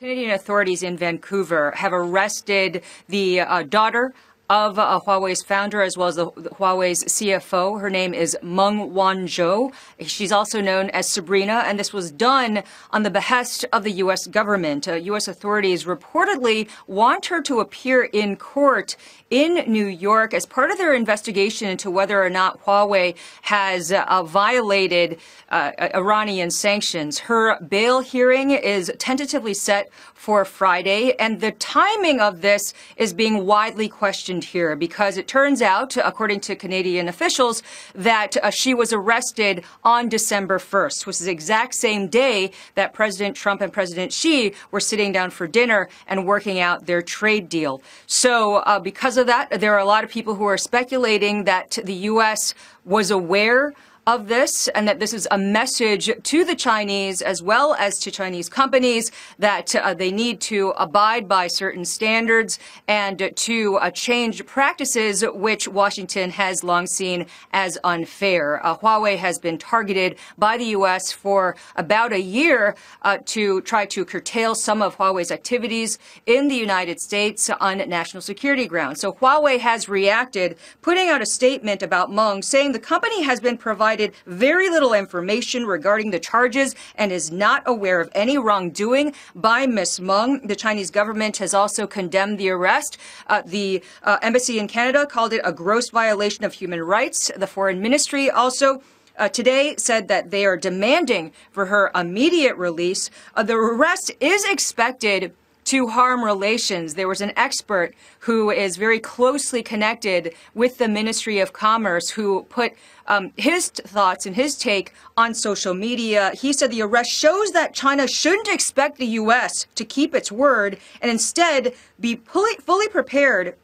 Canadian authorities in Vancouver have arrested the uh, daughter of uh, Huawei's founder as well as the, the, Huawei's CFO. Her name is Meng Wanzhou. She's also known as Sabrina, and this was done on the behest of the U.S. government. Uh, U.S. authorities reportedly want her to appear in court in New York as part of their investigation into whether or not Huawei has uh, violated uh, Iranian sanctions. Her bail hearing is tentatively set for Friday, and the timing of this is being widely questioned here because it turns out, according to Canadian officials, that uh, she was arrested on December 1st, which is the exact same day that President Trump and President Xi were sitting down for dinner and working out their trade deal. So, uh, because of that, there are a lot of people who are speculating that the U.S. was aware of this and that this is a message to the Chinese as well as to Chinese companies that uh, they need to abide by certain standards and to uh, change practices which Washington has long seen as unfair. Uh, Huawei has been targeted by the U.S. for about a year uh, to try to curtail some of Huawei's activities in the United States on national security grounds. So Huawei has reacted, putting out a statement about Meng saying the company has been providing provided very little information regarding the charges and is not aware of any wrongdoing by Ms. Meng. The Chinese government has also condemned the arrest. Uh, the uh, embassy in Canada called it a gross violation of human rights. The foreign ministry also uh, today said that they are demanding for her immediate release. Uh, the arrest is expected to harm relations. There was an expert who is very closely connected with the Ministry of Commerce who put um, his thoughts and his take on social media. He said the arrest shows that China shouldn't expect the U.S. to keep its word and instead be fully, fully prepared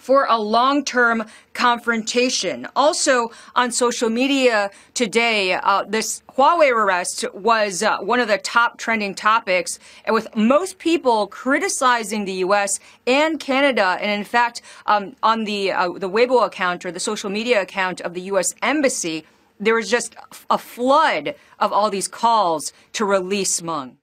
for a long-term confrontation. Also on social media today, uh, this Huawei arrest was uh, one of the top trending topics, and with most people criticizing the U.S. and Canada. And in fact, um, on the uh, the Weibo account or the social media account of the U.S. Embassy, there was just a flood of all these calls to release Meng.